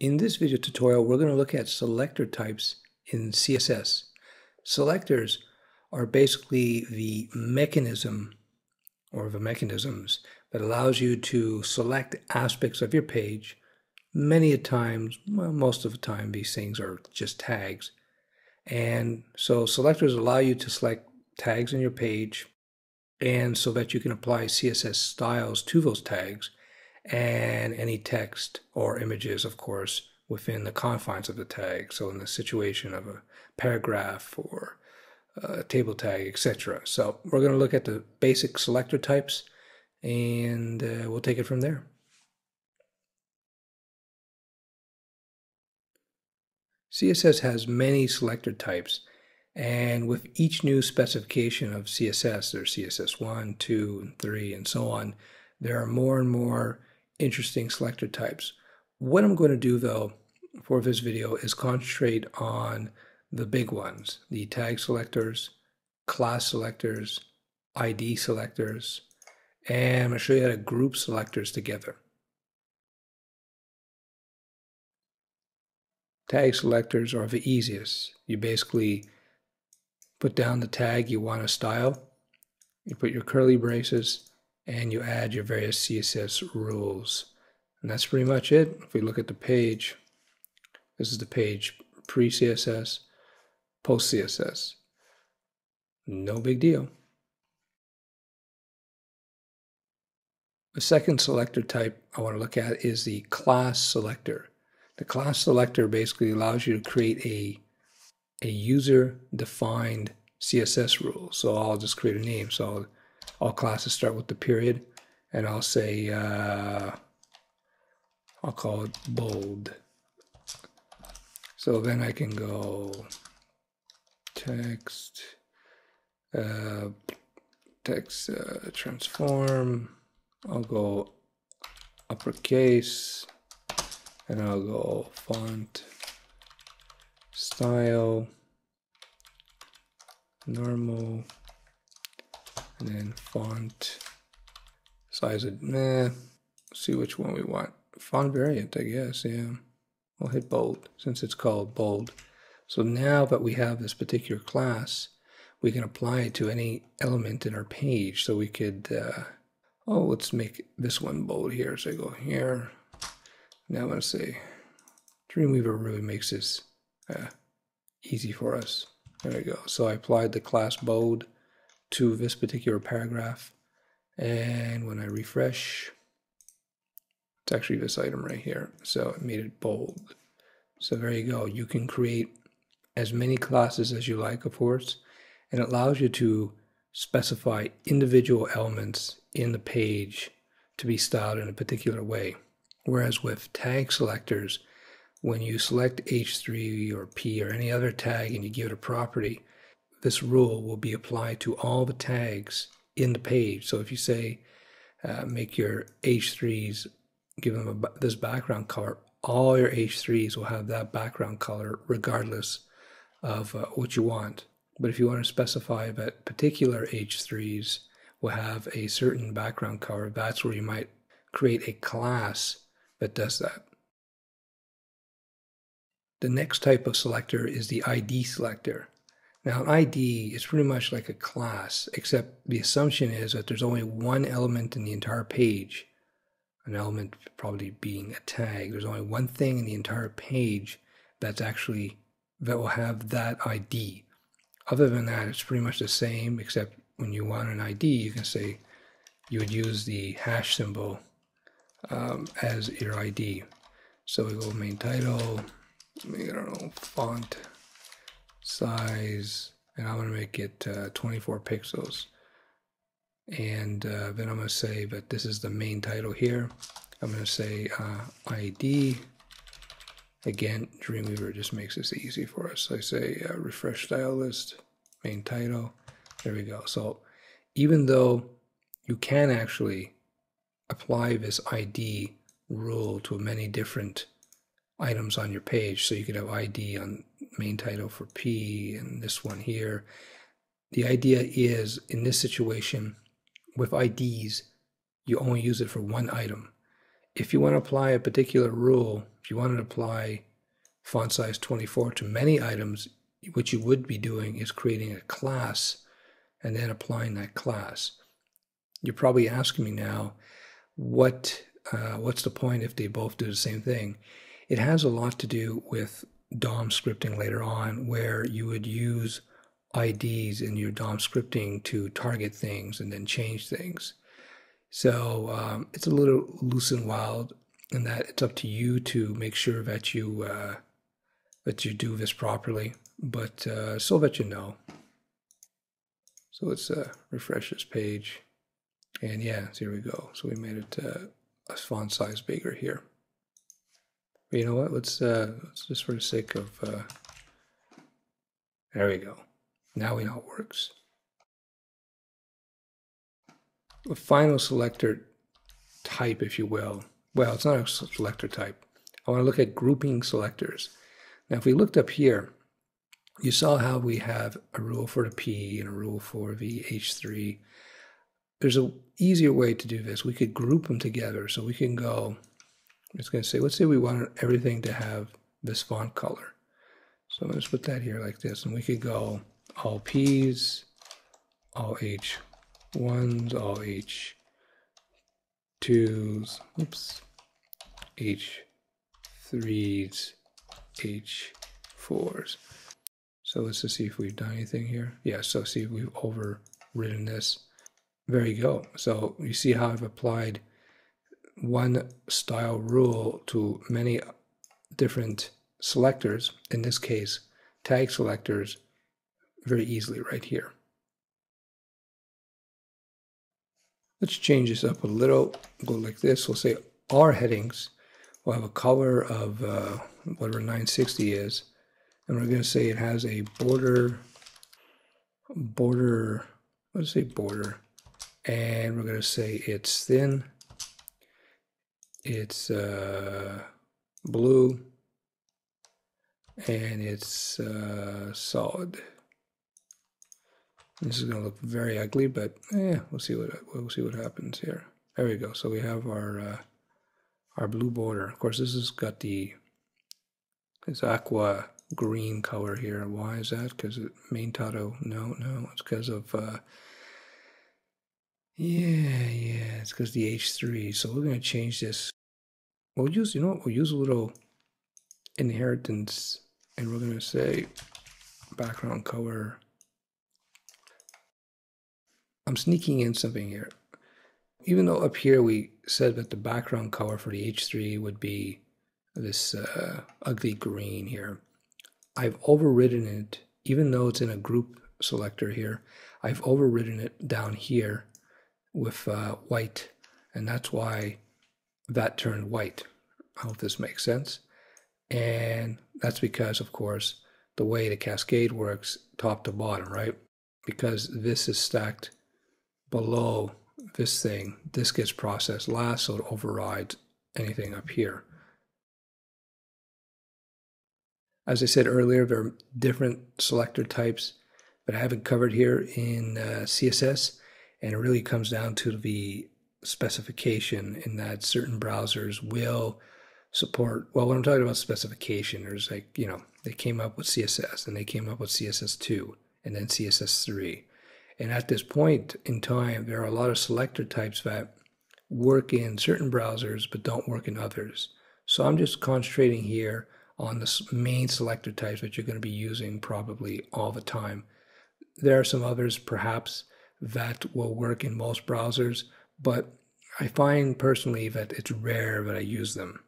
In this video tutorial, we're going to look at selector types in CSS. Selectors are basically the mechanism or the mechanisms that allows you to select aspects of your page. Many a times, well, most of the time, these things are just tags. And so selectors allow you to select tags in your page and so that you can apply CSS styles to those tags and any text or images, of course, within the confines of the tag. So in the situation of a paragraph or a table tag, etc. So we're going to look at the basic selector types and uh, we'll take it from there. CSS has many selector types and with each new specification of CSS, there's CSS 1, 2, and 3, and so on, there are more and more interesting selector types. What I'm going to do though for this video is concentrate on the big ones, the tag selectors, class selectors, ID selectors, and I'm going to show you how to group selectors together. Tag selectors are the easiest. You basically put down the tag you want to style, you put your curly braces, and you add your various CSS rules. And that's pretty much it. If we look at the page, this is the page pre-CSS, post-CSS. No big deal. The second selector type I want to look at is the class selector. The class selector basically allows you to create a, a user-defined CSS rule. So I'll just create a name. So I'll all classes start with the period and I'll say uh, I'll call it bold. So then I can go text uh, text uh, transform. I'll go uppercase and I'll go font style normal and then font size of nah see which one we want. Font variant I guess yeah. We'll hit bold since it's called bold. So now that we have this particular class we can apply it to any element in our page. So we could uh, oh let's make this one bold here. So I go here. Now I'm going to say Dreamweaver really makes this uh, easy for us. There we go. So I applied the class bold to this particular paragraph. And when I refresh, it's actually this item right here. So it made it bold. So there you go. You can create as many classes as you like, of course, and it allows you to specify individual elements in the page to be styled in a particular way. Whereas with tag selectors, when you select H3 or P or any other tag and you give it a property, this rule will be applied to all the tags in the page. So if you say, uh, make your H3s, give them a, this background color, all your H3s will have that background color regardless of uh, what you want. But if you want to specify that particular H3s will have a certain background color, that's where you might create a class that does that. The next type of selector is the ID selector. Now, an ID is pretty much like a class, except the assumption is that there's only one element in the entire page, an element probably being a tag. There's only one thing in the entire page that's actually, that will have that ID. Other than that, it's pretty much the same, except when you want an ID, you can say, you would use the hash symbol um, as your ID. So we go main title, I don't know, font, size, and I'm going to make it uh, 24 pixels. And uh, then I'm going to say that this is the main title here. I'm going to say uh, ID. Again, Dreamweaver just makes this easy for us. I say uh, refresh style list, main title. There we go. So even though you can actually apply this ID rule to many different items on your page. So you could have ID on main title for P and this one here. The idea is in this situation with IDs, you only use it for one item. if you want to apply a particular rule, if you want to apply font size 24 to many items, what you would be doing is creating a class and then applying that class. You're probably asking me now, what uh, what's the point if they both do the same thing? It has a lot to do with DOM scripting later on, where you would use IDs in your DOM scripting to target things and then change things. So um, it's a little loose and wild in that it's up to you to make sure that you uh, that you do this properly, but uh, so that you know. So let's uh, refresh this page. And yeah, here we go. So we made it uh, a font size bigger here. You know what? Let's, uh, let's just for the sake of, uh, there we go. Now we know it works. The final selector type, if you will. Well, it's not a selector type. I want to look at grouping selectors. Now, if we looked up here, you saw how we have a rule for the P and a rule for the H3. There's an easier way to do this. We could group them together. So we can go, I'm just going to say, let's say we want everything to have this font color. So I'm let's put that here like this. And we could go all P's, all H1s, all H2s, oops, H3s, H4s. So let's just see if we've done anything here. Yeah, so see if we've overridden this. There you go. So you see how I've applied one style rule to many different selectors, in this case, tag selectors, very easily right here. Let's change this up a little. Go like this. We'll say our headings will have a color of uh, whatever 960 is. And we're going to say it has a border, border, let's say border. And we're going to say it's thin, it's uh, blue, and it's uh, solid. This is going to look very ugly, but yeah, we'll see what we'll see what happens here. There we go. So we have our uh, our blue border. Of course, this has got the this aqua green color here. Why is that? Because main title? No, no, it's because of uh, yeah, yeah, it's because the H3. So we're gonna change this. We'll use, you know what? We'll use a little inheritance, and we're gonna say background color. I'm sneaking in something here. Even though up here we said that the background color for the H3 would be this uh, ugly green here. I've overridden it, even though it's in a group selector here, I've overridden it down here with uh, white, and that's why that turned white. I hope this makes sense. And that's because, of course, the way the cascade works, top to bottom, right? Because this is stacked below this thing, this gets processed last, so it overrides anything up here. As I said earlier, there are different selector types that I haven't covered here in uh, CSS, and it really comes down to the specification in that certain browsers will support, well, when I'm talking about specification, there's like, you know, they came up with CSS, and they came up with CSS2, and then CSS3. And at this point in time, there are a lot of selector types that work in certain browsers but don't work in others. So I'm just concentrating here on the main selector types that you're going to be using probably all the time. There are some others perhaps that will work in most browsers, but I find personally that it's rare that I use them.